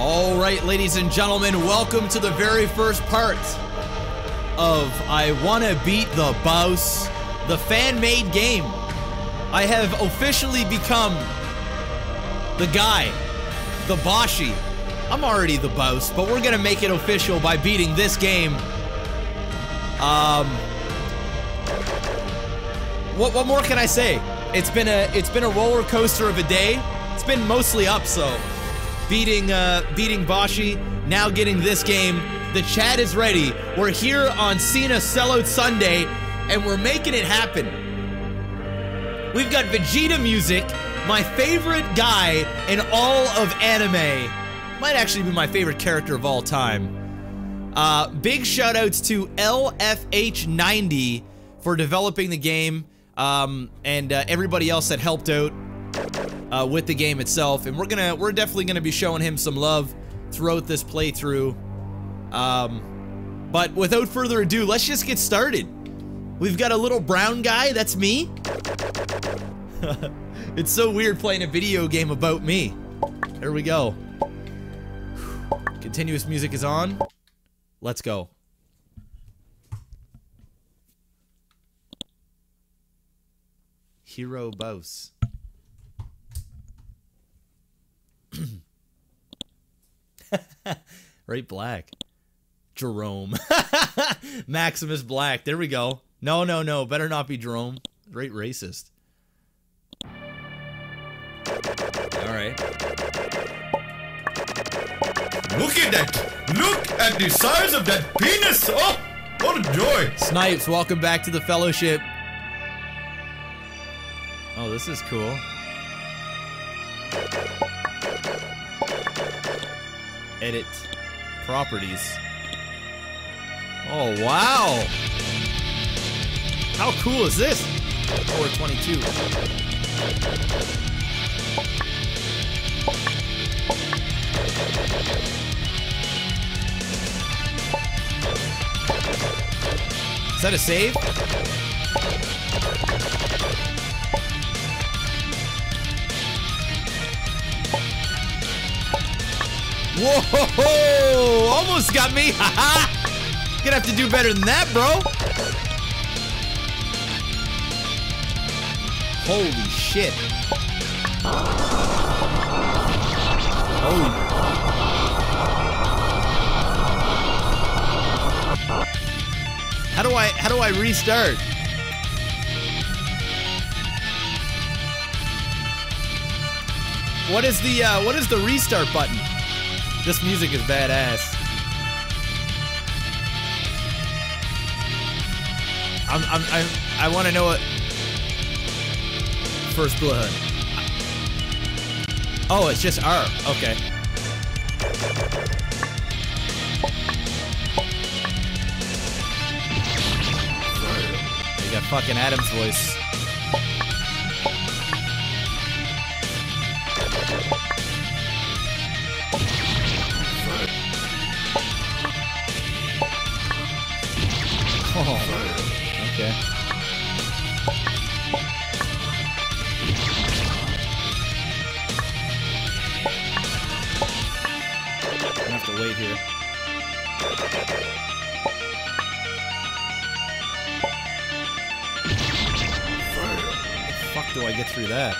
All right, ladies and gentlemen, welcome to the very first part of I Wanna Beat the Bouse, the fan-made game. I have officially become the guy, the Boshy. I'm already the boss, but we're gonna make it official by beating this game. Um, what what more can I say? It's been a it's been a roller coaster of a day. It's been mostly up, so beating uh, beating Boshy, now getting this game. The chat is ready. We're here on Cena Sellout Sunday, and we're making it happen. We've got Vegeta music, my favorite guy in all of anime. Might actually be my favorite character of all time. Uh, big shoutouts to LFH90 for developing the game, um, and uh, everybody else that helped out uh, with the game itself. And we're gonna, we're definitely gonna be showing him some love throughout this playthrough. Um, but without further ado, let's just get started. We've got a little brown guy, that's me. it's so weird playing a video game about me. There we go. Continuous music is on. Let's go. Hero Bouse. right, Black. Jerome. Maximus Black. There we go. No, no, no. Better not be Jerome. Great racist. Alright. Look at that! Look at the size of that penis! Oh, what a joy! Snipes, welcome back to the Fellowship. Oh, this is cool. Edit properties. Oh, wow! How cool is this? 422. Is that a save? Whoa! Almost got me! Gonna have to do better than that, bro! Holy shit. Oh. How do I how do I restart? What is the uh, what is the restart button? This music is badass. I'm I'm, I'm I want to know what first blood. Oh, it's just R. Okay. You got fucking Adam's voice. Fuck do I get through that?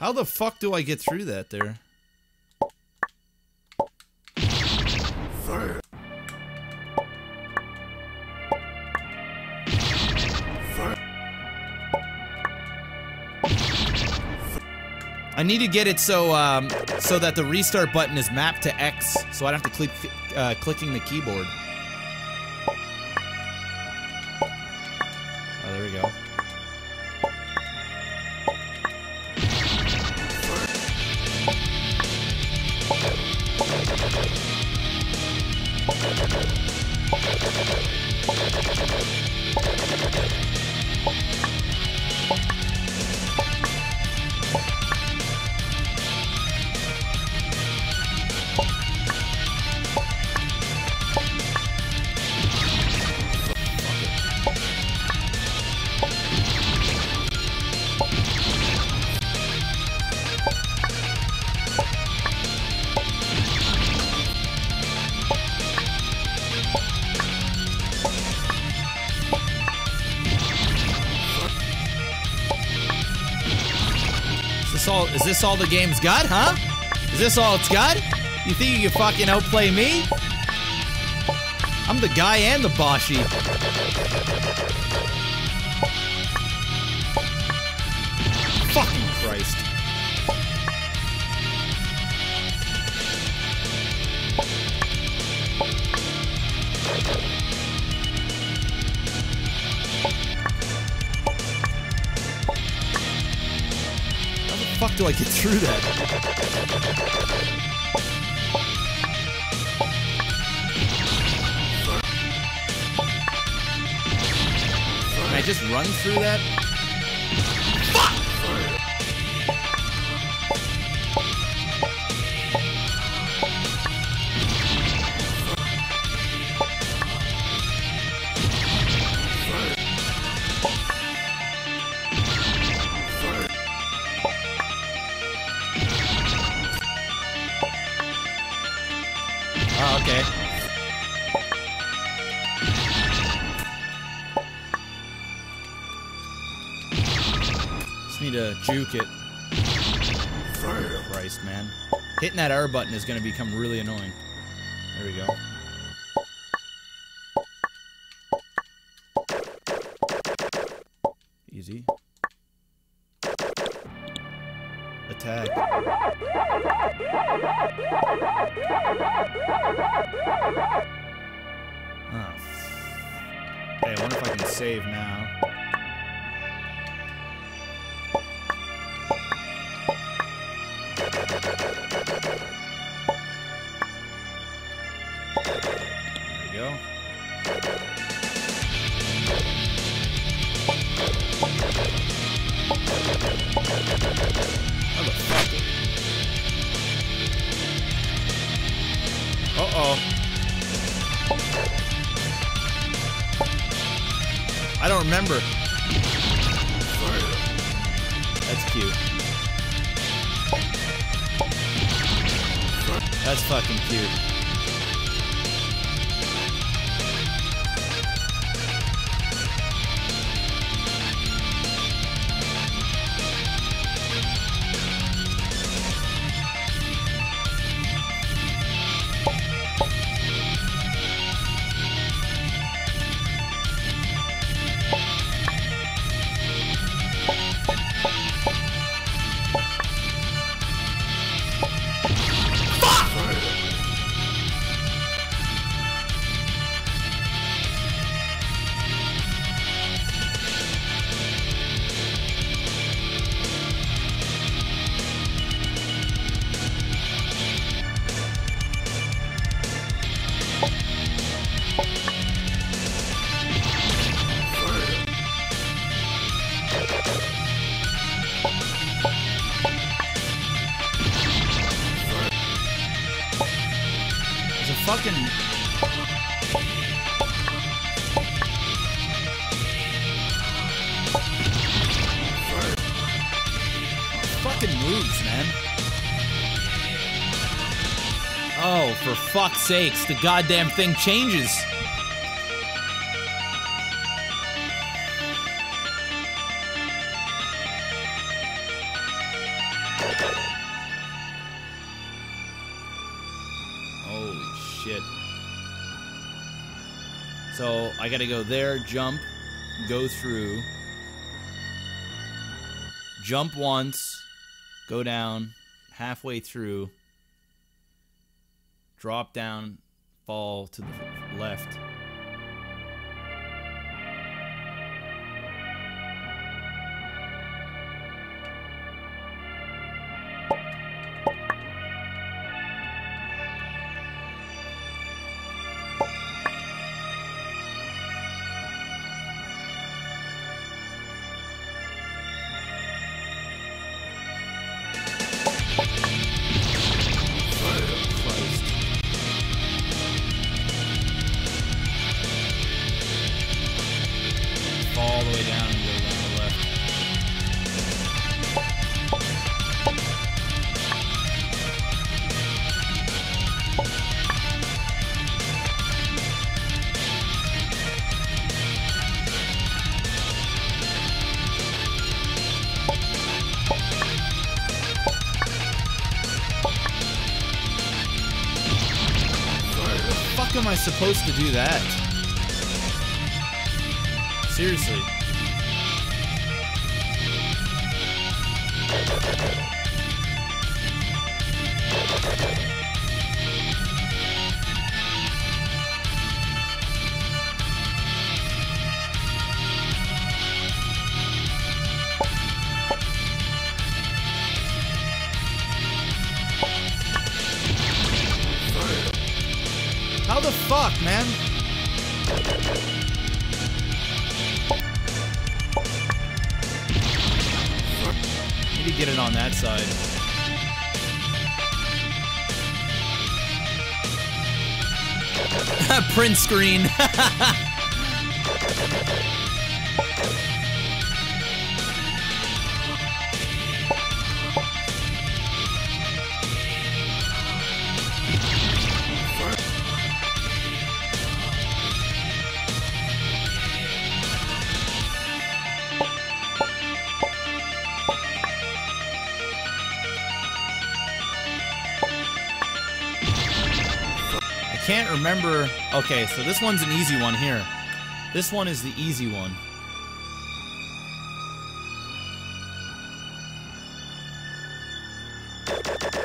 How the fuck do I get through that there? Need to get it so um, so that the restart button is mapped to X, so I don't have to click uh, clicking the keyboard. This all the game's got, huh? Is this all it's got? You think you can fucking outplay me? I'm the guy and the Boshy. Fucking Christ. Do I get through that? Can I just run through that? Juke it. Christ, man. Hitting that R button is going to become really annoying. There we go. Easy. Attack. Oh. Hey, I wonder if I can save now. There we go. Uh-oh. I don't remember. That's cute. That's fucking cute. Oh, for fuck's sakes, the goddamn thing changes. Holy shit. So I gotta go there, jump, go through, jump once, go down, halfway through, drop down, fall to the left. all the way down and goes on the left. The fuck am I supposed to do that? Seriously. Print screen. can't remember. Okay, so this one's an easy one here. This one is the easy one.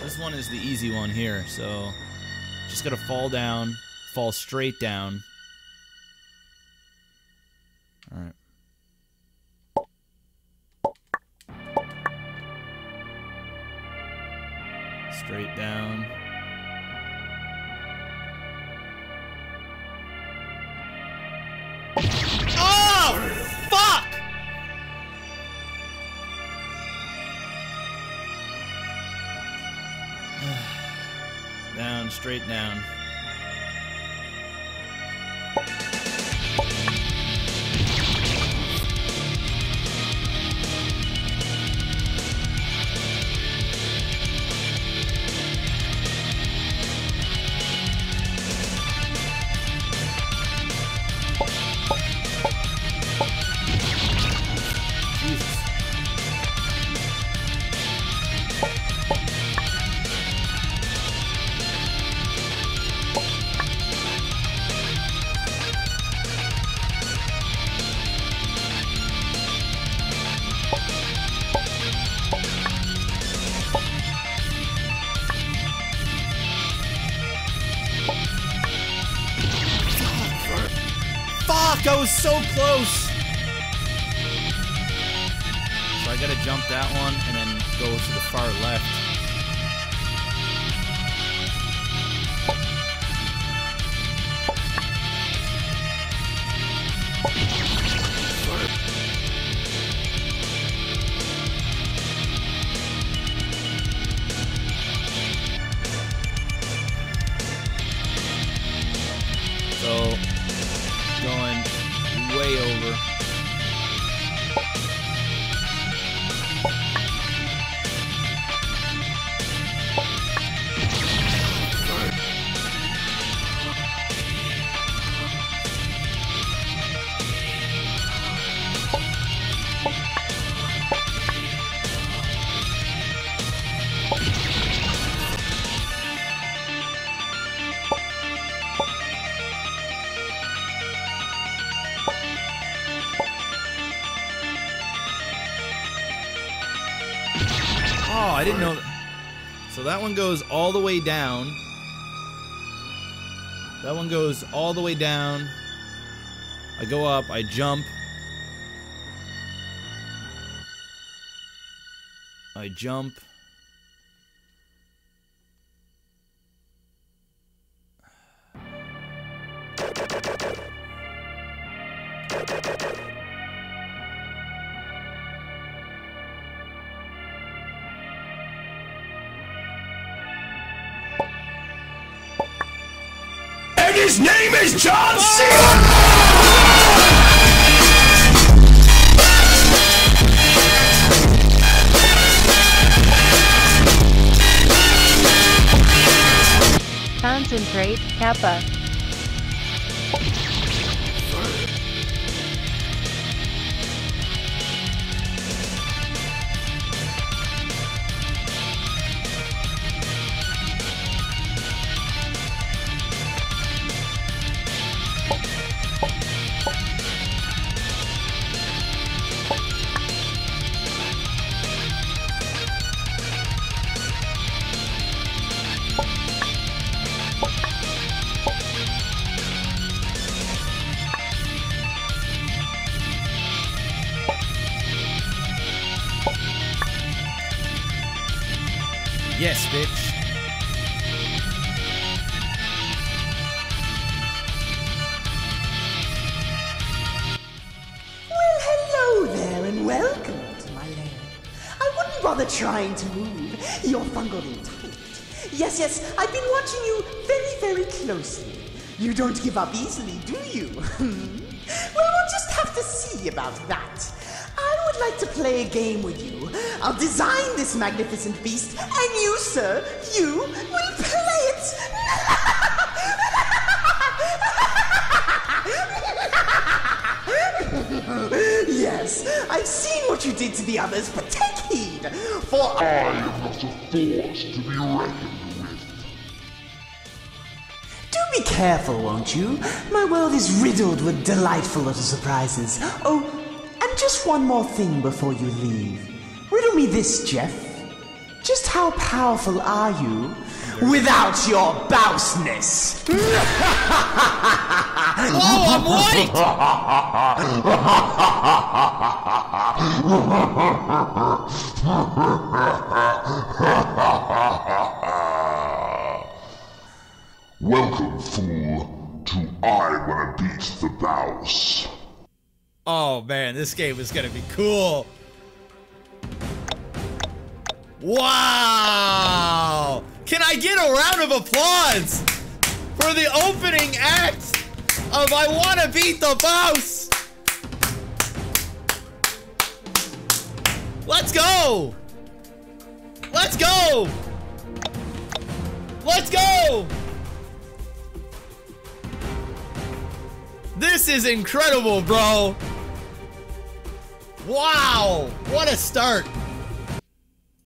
This one is the easy one here, so just gotta fall down, fall straight down. Alright. Straight down. Oh, fuck! down, straight down. So close. So I gotta jump that one and then go to the far left. That one goes all the way down. That one goes all the way down. I go up, I jump. I jump. Name is John Cena! Concentrate, Kappa. Bitch. Well, hello there and welcome to my lair. I wouldn't bother trying to move. You're fungal in tight. Yes, yes, I've been watching you very, very closely. You don't give up easily, do you? Hmm? well, we'll just have to see about that. Like to play a game with you. I'll design this magnificent beast, and you, sir, you will play it. yes, I've seen what you did to the others, but take heed, for I am not a force to be reckoned with. Do be careful, won't you? My world is riddled with delightful little surprises. Oh, just one more thing before you leave. Riddle me this, Jeff. Just how powerful are you without your bouseness? Oh, I'm white! Welcome, fool, to I Wanna Beat the Bouse. Oh man, this game is gonna be cool. Wow! Can I get a round of applause for the opening act of I Wanna Beat the Bouse? Let's go! Let's go! Let's go! This is incredible, bro. Wow, what a start.